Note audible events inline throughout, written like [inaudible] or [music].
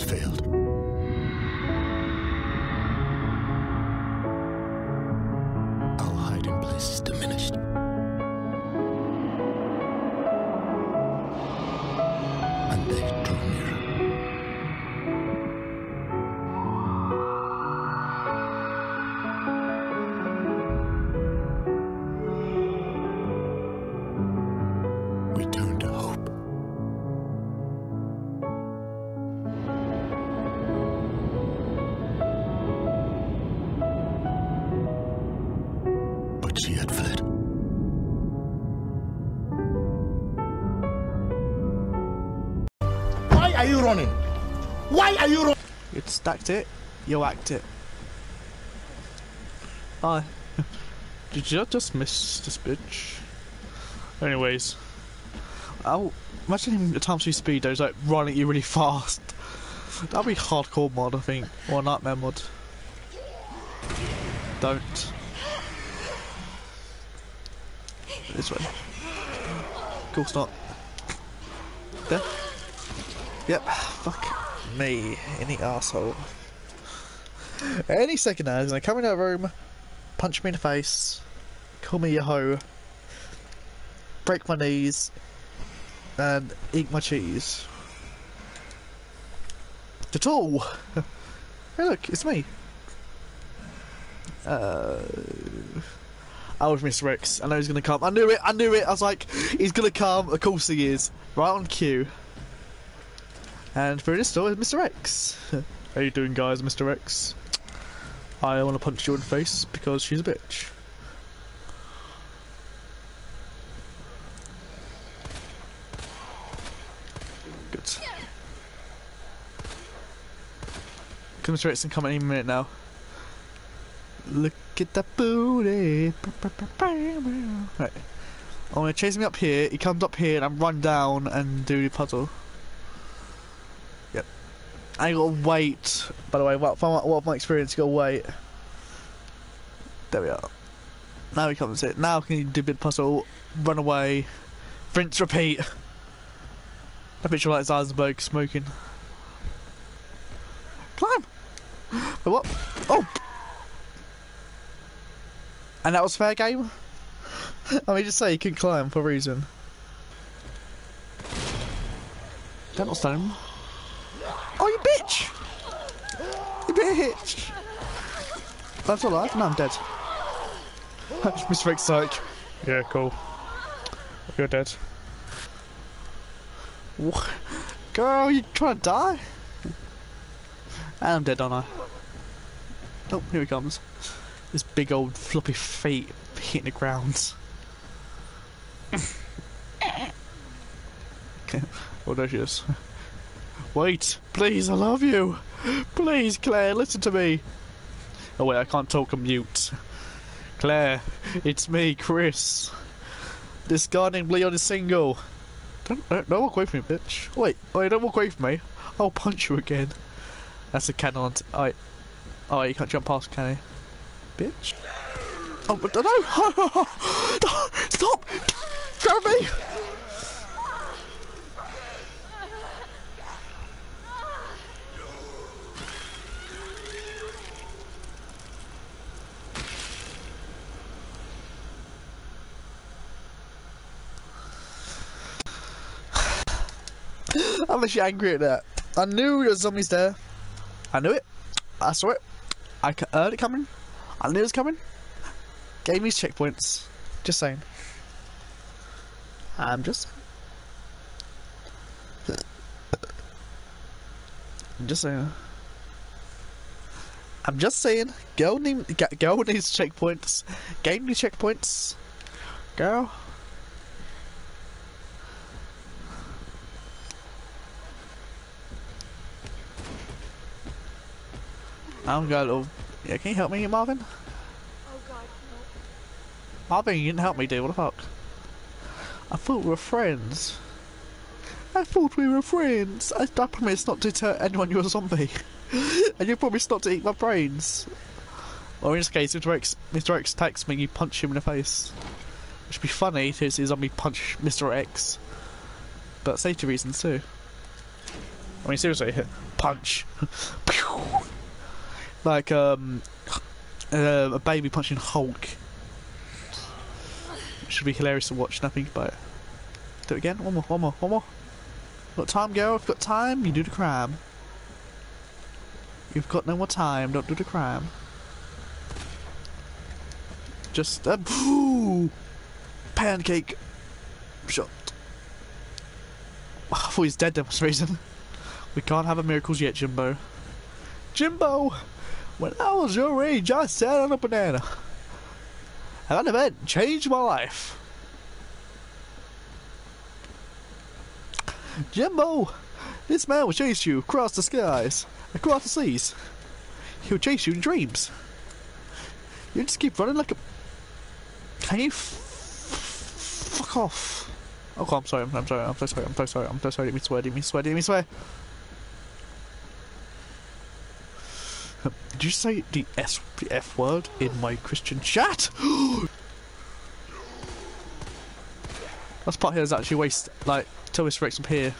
failed. Are you running? Why are you running? You stacked it, you act it. Hi. [laughs] Did you just miss this bitch? Anyways. I'll imagine him at times three speed though, he's like running at you really fast. That'd be hardcore mod, I think. Or nightmare mod. Don't. This way. Of course not. There. Yep. Fuck me. Any asshole. Any second now, gonna come in that room, punch me in the face, call me a hoe, break my knees, and eat my cheese. The tool! [laughs] hey look, it's me. Uh, I was Mr. X. I know he's gonna come. I knew it, I knew it. I was like, he's gonna come. Of course he is. Right on cue. And for this door is Mr. X. [laughs] How you doing, guys, Mr. X? I want to punch you in the face because she's a bitch. Good. Come Mr. X and come any minute now. Look at that booty. Right. I'm gonna chase him up here. He comes up here and I run down and do the puzzle. I gotta wait. By the way, what from what of my experience, you gotta wait. There we are. Now he comes in. Now can you do a bit puzzle, run away, rinse, repeat. A picture like Eisenberg smoking. Climb! But what? Oh! And that was fair game? [laughs] I mean, just say you can climb for a reason. That not stone. Oh, you bitch! You bitch! That's alive? No, I'm dead. Mr. X like, yeah, cool. You're dead. What? Girl, you trying to die? And I'm dead, aren't I? Oh, here he comes. This big old floppy feet hitting the ground. [laughs] okay. Oh, there she is. Wait, please, I love you. Please, Claire, listen to me. Oh wait, I can't talk. I'm mute. Claire, it's me, Chris. Named Leon is single. Don't, don't, don't walk away from me, bitch. Wait, wait, don't walk away from me. I'll punch you again. That's a cannon. I. Oh, you can't jump past, can you? Bitch. Oh, but no! [laughs] Stop! Grab me! I'm actually angry at that. I knew there was zombies there. I knew it. I saw it. I heard it coming. I knew it was coming. Gave me checkpoints. Just saying. I'm just. I'm just saying. I'm just saying. Girl, need, girl needs checkpoints. Game needs checkpoints. Girl. I've got a little. Yeah, can you help me, Marvin? Oh god, no. Marvin, you didn't help me, dude. What the fuck? I thought we were friends. I thought we were friends. I, I promised not to tell anyone you're a zombie. [laughs] and you promised not to eat my brains. Or in this case, Mr. X, Mr. X attacks me, you punch him in the face. Which would be funny to see a zombie punch Mr. X. But safety reasons too. I mean, seriously, punch. [laughs] like um, uh, a baby punching Hulk. It Should be hilarious to watch. Now but. Do it again. One more. One more. One more. Got time, girl. If you've got time, you do the crime. You've got no more time. Don't do the crime. Just uh, phew, pancake shot. I thought he's dead for some reason. We can't have a miracles yet, Jimbo. Jimbo, when I was your age, I sat on a banana. And that event changed my life. Jimbo, this man will chase you across the skies, across the seas. He'll chase you in dreams. You just keep running like a. Can you fuck off? Oh, I'm sorry. I'm, I'm sorry. I'm so sorry. I'm so sorry. I'm so sorry. Didn't mean swear. Didn't mean swear. Didn't mean swear. Did you say the S the F word in my Christian chat? [gasps] That's part here is actually waste like Thomas Rex up here.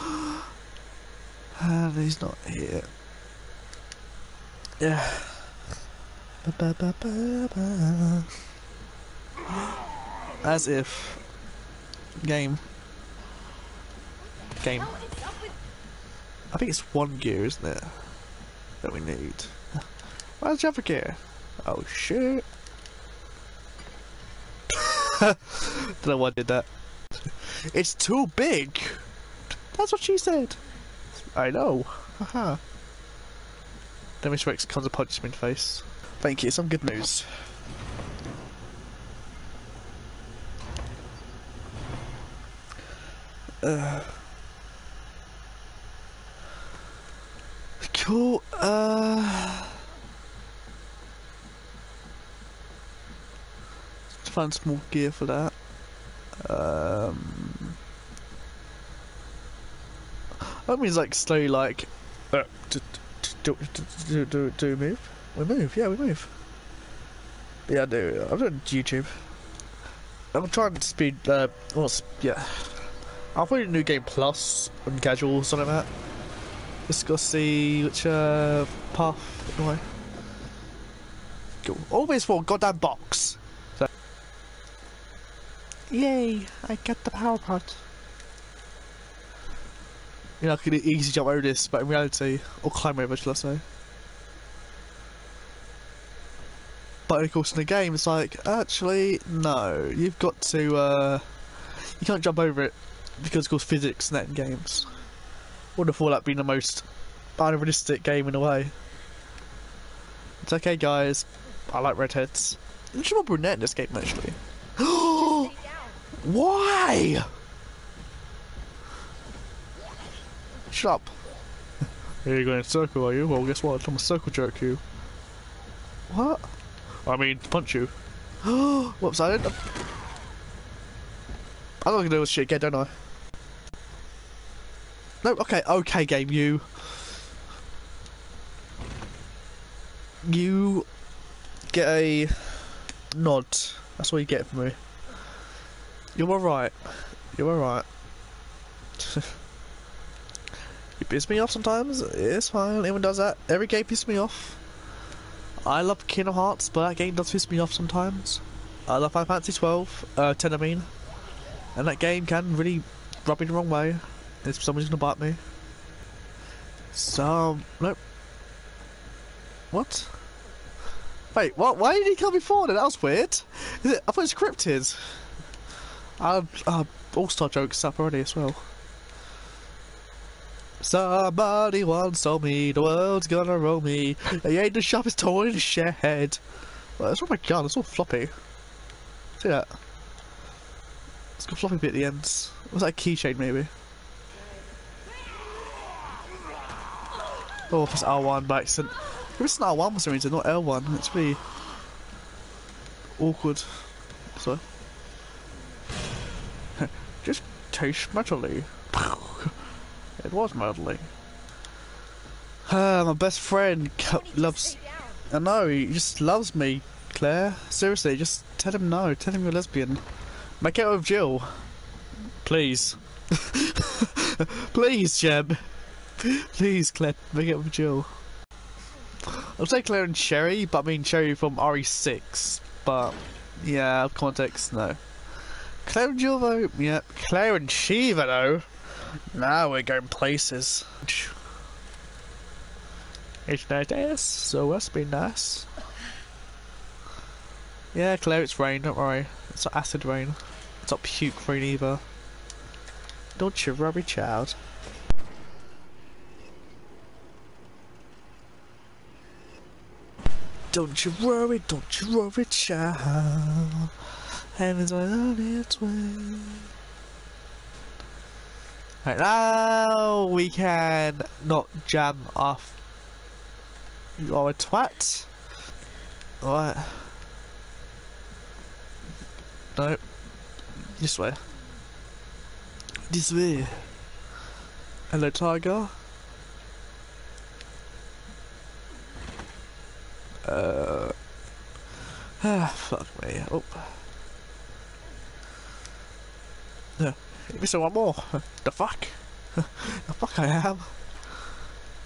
[gasps] Ah, and he's not here. Yeah. -ba -ba -ba. [gasps] As if. Game. Game. I think it's one gear, isn't it? That we need. Where's the other gear? Oh shit. [laughs] Don't know why I did that. It's too big! That's what she said! I know. Haha. Then Mr. Rex comes and punches me in the face. Thank you, some good news. Uh, cool. Uh, let's find some more gear for that. Um, that means like slowly, like, uh, do, do, do, do, do, move? We move. Yeah, we move. Yeah, I do. I'm doing YouTube. I'm trying to speed. Uh, what's yeah. I'll put a new game plus on casual or something like that. Just go see which uh, path anyway. Go always for a goddamn box. So. Yay! I get the power pot. You know, I could easily jump over this, but in reality, or climb over, shall I say? But of course, in the game, it's like, actually, no. You've got to, uh, you can't jump over it because of course physics in that in games. Would have thought that being the most unrealistic game in a way. It's okay, guys. I like redheads. There's more brunette in this game, actually. [gasps] Why? Shut up. Are you going to circle, are you? Well, guess what? I'm gonna circle jerk you. What? I mean, punch you. [gasps] Whoops, I didn't. I'm not gonna do this shit again, don't I? No, okay, okay, game, you. You get a nod. That's what you get from me. You're alright. You're alright. [laughs] you piss me off sometimes. It's fine. Everyone does that. Every game pisses me off. I love Kingdom Hearts, but that game does piss me off sometimes. I love Final Fantasy 12, uh, 10 I mean. And that game can really rub me the wrong way. If someone's gonna bite me. Some... Nope. What? Wait, what? Why did he come before then? That was weird. Is it? I thought it was scripted. Uh, uh, All-Star jokes up already as well. Somebody once told me the world's gonna roll me. They ain't the sharpest toy in the shed. Well, that's oh my god, it's all floppy. See that? It's got floppy bit at the ends. Was that a keychain maybe? Oh, it's R1 by accident. It's an R1 for some reason, not L1, it's really awkward. So. [laughs] Just taste metally. [laughs] it was metally. Ah, my best friend loves. I know, he just loves me, Claire. Seriously, just tell him no. Tell him you're lesbian. Make out with Jill. Please. [laughs] Please, Jeb. [laughs] Please, Claire, make it with Jill. I'll say Claire and Sherry, but I mean Sherry from RE6. But, yeah, context, no. Claire and Jill, though, yeah. Claire and Sheva, though. Now we're going places. It's nice, so that's been nice. Yeah, Claire, it's rain, don't worry. It's not acid rain. It's not puke rain either. Don't you worry, child. Don't you worry, don't you worry, child. Heaven's on its way. Right now we can not jam off. You are a twat. Alright. No. This way. This way. Hello, tiger. Uh. Ah, [sighs] fuck me. Oh. No. Missing one more. [laughs] the fuck? [laughs] the fuck I am.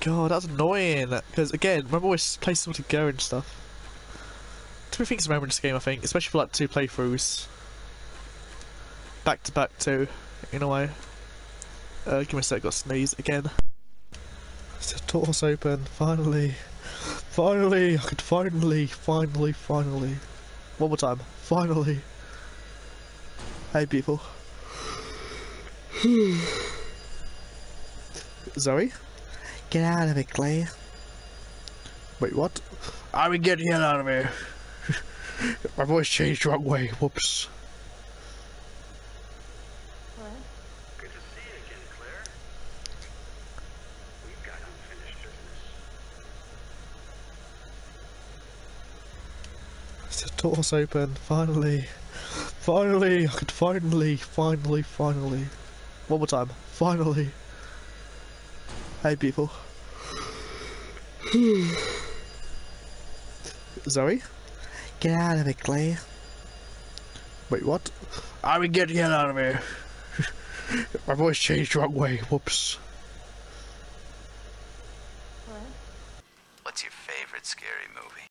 God, that's annoying. Because again, remember always places where to go and stuff. Two things remember in this game, I think, especially for like two playthroughs. Back to back too, in a way. Uh, give me a sec, got sneeze again. The door's open, finally. Finally, I could finally, finally, finally. One more time, finally. Hey people. [sighs] Zoe? Get out of it, Clay. Wait, what? I mean, get the hell out of here. [laughs] My voice changed the wrong way. Whoops. Door's open, finally. Finally, I could finally, finally, finally. One more time, finally. Hey people. [sighs] Zoe? Get out of it, Clay. Wait, what? I would get get out of here. [laughs] My voice changed the wrong way, whoops. What? What's your favorite scary